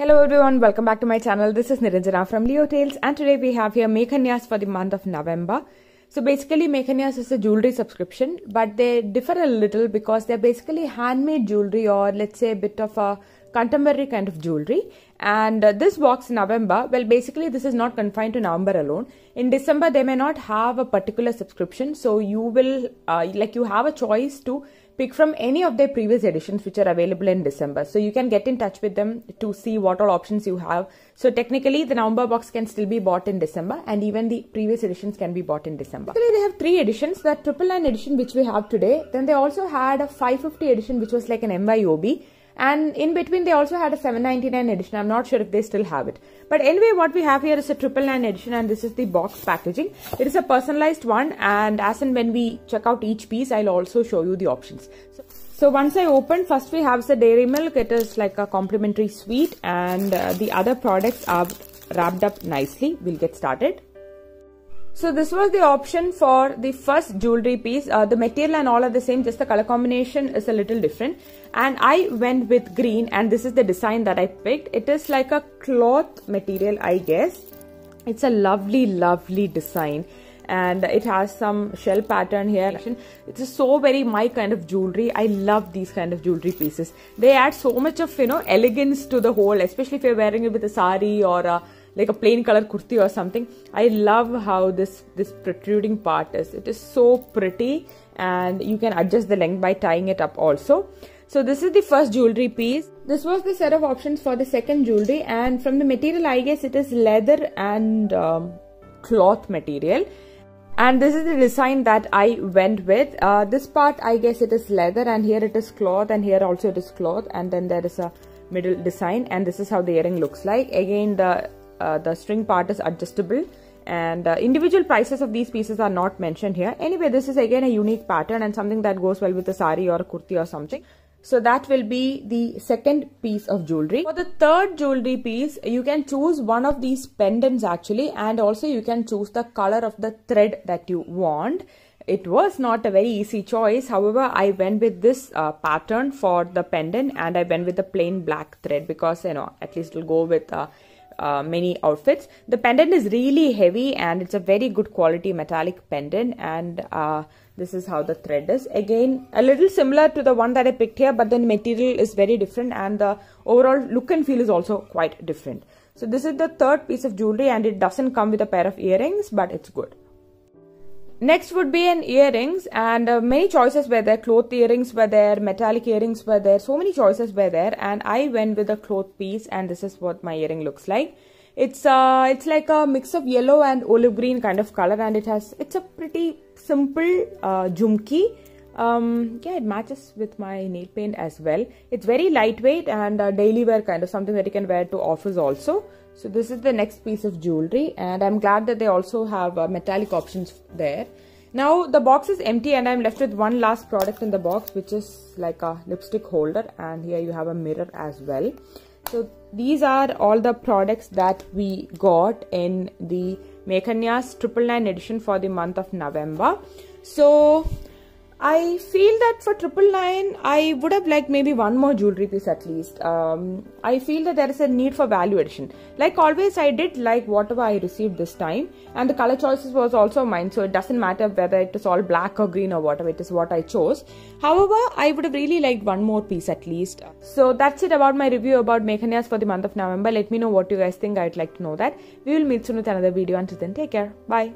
Hello everyone, welcome back to my channel. This is Niranjana from Leotales and today we have here Meghanyas for the month of November. So basically Meghanyas is a jewelry subscription but they differ a little because they're basically handmade jewelry or let's say a bit of a contemporary kind of jewelry and uh, this box in November well basically this is not confined to November alone in December they may not have a particular subscription so you will uh, like you have a choice to pick from any of their previous editions which are available in December. So you can get in touch with them to see what all options you have. So technically the number box can still be bought in December and even the previous editions can be bought in December. Actually they have three editions, the triple nine edition which we have today. Then they also had a 550 edition which was like an MYOB and in between they also had a 799 edition. I'm not sure if they still have it. But anyway what we have here is a triple nine edition and this is the box packaging. It is a personalized one and as and when we check out each piece i'll also show you the options. So, so once i open first we have the dairy milk. It is like a complimentary sweet and uh, the other products are wrapped up nicely. We'll get started so this was the option for the first jewelry piece. Uh, the material and all are the same, just the color combination is a little different. And I went with green and this is the design that I picked. It is like a cloth material, I guess. It's a lovely, lovely design and it has some shell pattern here it's so very my kind of jewelry i love these kind of jewelry pieces they add so much of you know elegance to the whole especially if you're wearing it with a sari or a like a plain color kurti or something. I love how this this protruding part is. It is so pretty and you can adjust the length by tying it up also. So this is the first jewelry piece. This was the set of options for the second jewelry and from the material i guess it is leather and um, cloth material. And this is the design that I went with. Uh, this part I guess it is leather and here it is cloth and here also it is cloth. And then there is a middle design and this is how the earring looks like. Again the uh, the string part is adjustable and uh, individual prices of these pieces are not mentioned here. Anyway, this is again a unique pattern and something that goes well with a sari or a kurti or something. So that will be the second piece of jewelry. For the third jewelry piece, you can choose one of these pendants actually and also you can choose the color of the thread that you want. It was not a very easy choice. However, I went with this uh, pattern for the pendant and I went with the plain black thread because, you know, at least it will go with uh, uh, many outfits. The pendant is really heavy and it's a very good quality metallic pendant and uh, this is how the thread is. Again, a little similar to the one that I picked here but the material is very different and the overall look and feel is also quite different. So this is the third piece of jewelry and it doesn't come with a pair of earrings but it's good. Next would be an earrings and uh, many choices were there. Cloth earrings were there, metallic earrings were there. So many choices were there and I went with a cloth piece and this is what my earring looks like. It's uh, it's like a mix of yellow and olive green kind of color and it has, it's a pretty simple uh, jhumki. Um, yeah, it matches with my nail paint as well. It's very lightweight and uh, daily wear kind of something that you can wear to office also. So this is the next piece of jewelry and I'm glad that they also have uh, metallic options there. Now the box is empty and I'm left with one last product in the box which is like a lipstick holder and here you have a mirror as well. So these are all the products that we got in the Meghanyas Triple Nine edition for the month of November. So I feel that for triple nine, I would have liked maybe one more jewelry piece at least. Um, I feel that there is a need for value addition. Like always, I did like whatever I received this time, and the color choices was also mine. So it doesn't matter whether it is all black or green or whatever. It is what I chose. However, I would have really liked one more piece at least. So that's it about my review about Meghanyas for the month of November. Let me know what you guys think. I'd like to know that. We will meet soon with another video. Until then, take care. Bye.